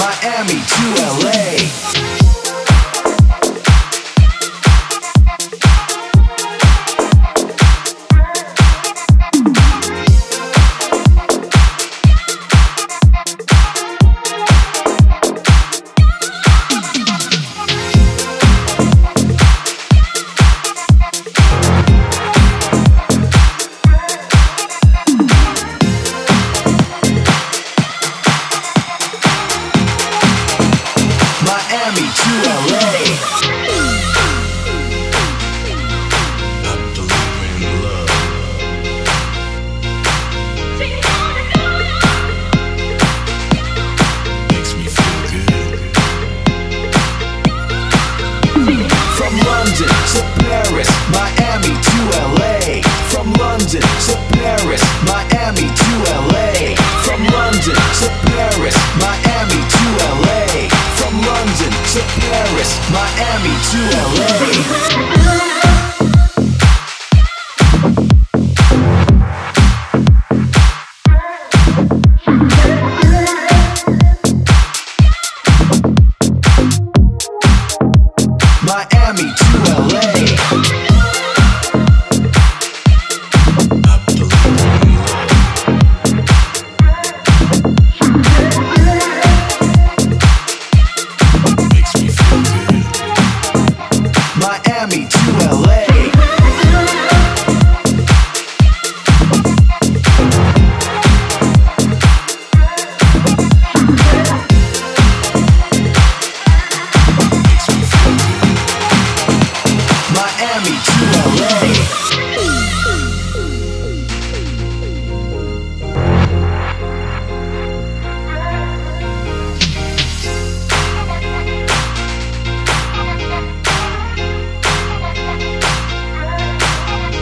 Miami to LA. London to Paris, Miami to LA, from London to Paris. Miami to LA. Miami to LA.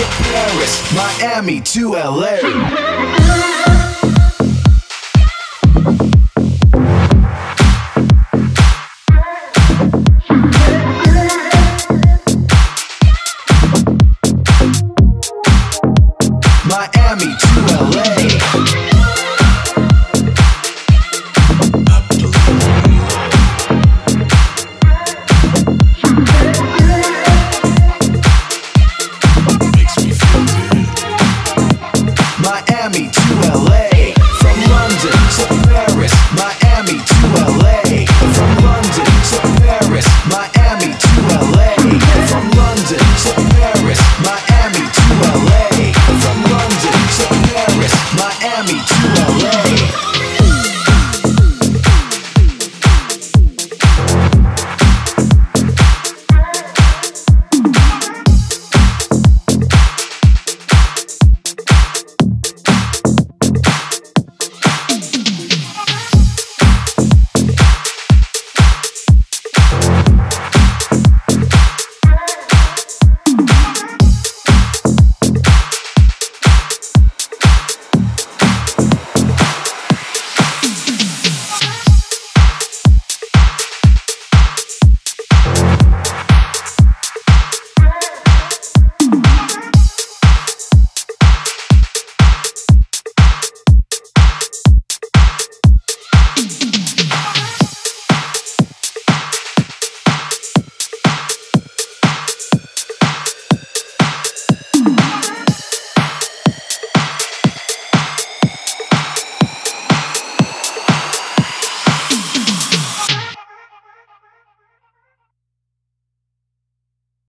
to Paris, Miami to LA. Miami to LA.